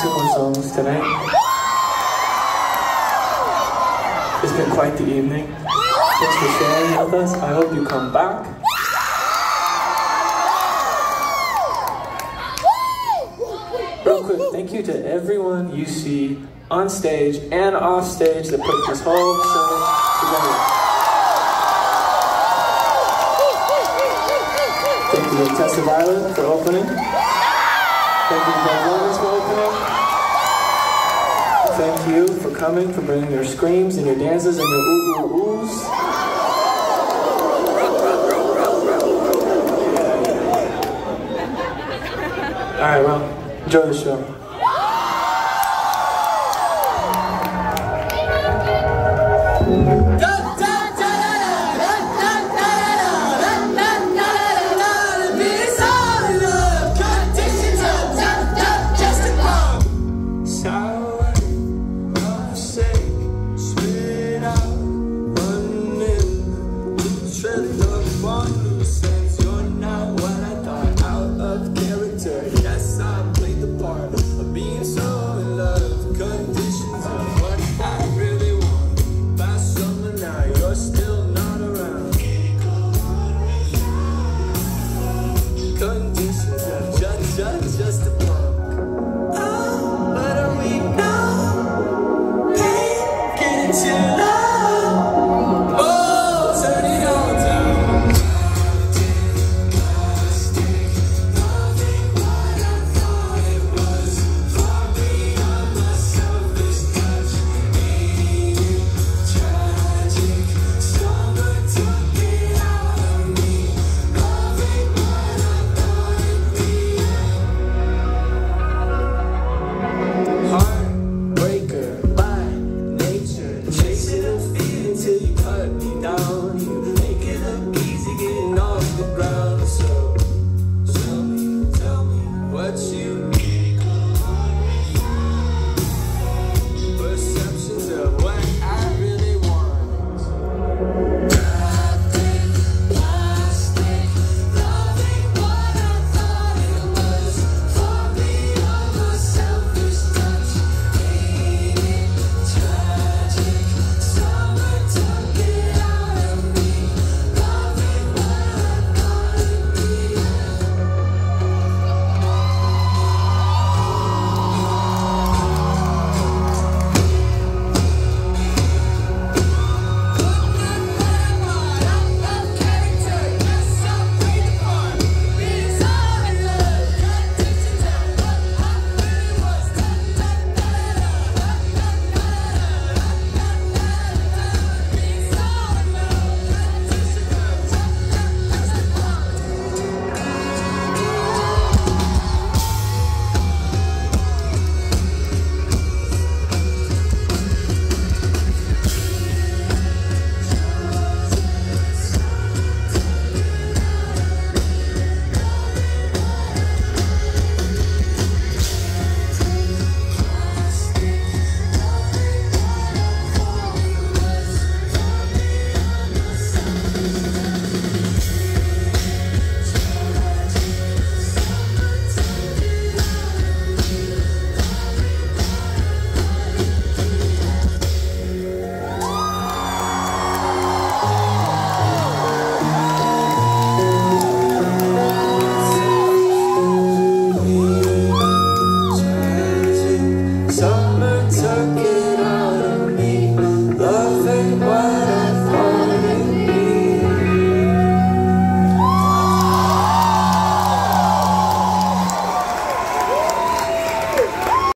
two more songs tonight. Been quite the evening. Thanks for sharing with us. I hope you come back. Real quick, thank you to everyone you see on stage and off stage that put this whole show together. Thank you to Tessa Violet for opening. Thank you to Doug Lawrence for opening. Thank you for coming, for bringing your screams and your dances and your ooh ooh oohs. All right, well, enjoy the show.